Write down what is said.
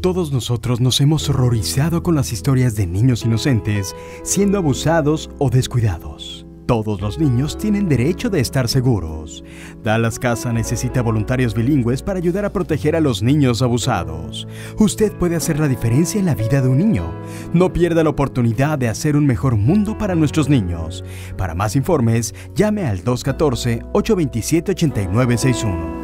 Todos nosotros nos hemos horrorizado con las historias de niños inocentes siendo abusados o descuidados. Todos los niños tienen derecho de estar seguros. Dallas Casa necesita voluntarios bilingües para ayudar a proteger a los niños abusados. Usted puede hacer la diferencia en la vida de un niño. No pierda la oportunidad de hacer un mejor mundo para nuestros niños. Para más informes, llame al 214-827-8961.